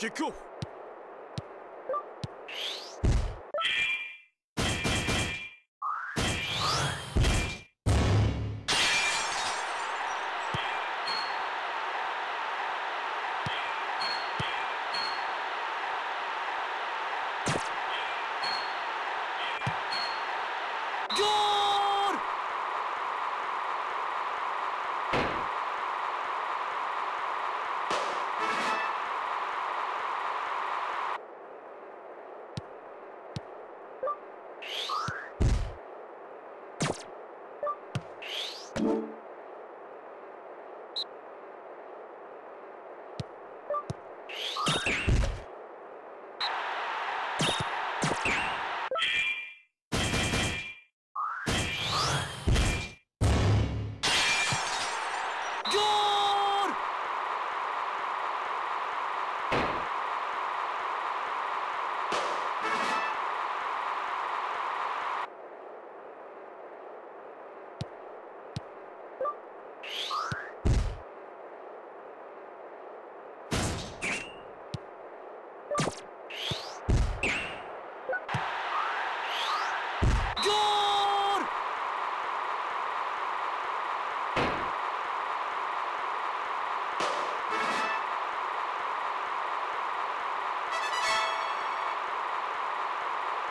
Kick off. Goal! ゴ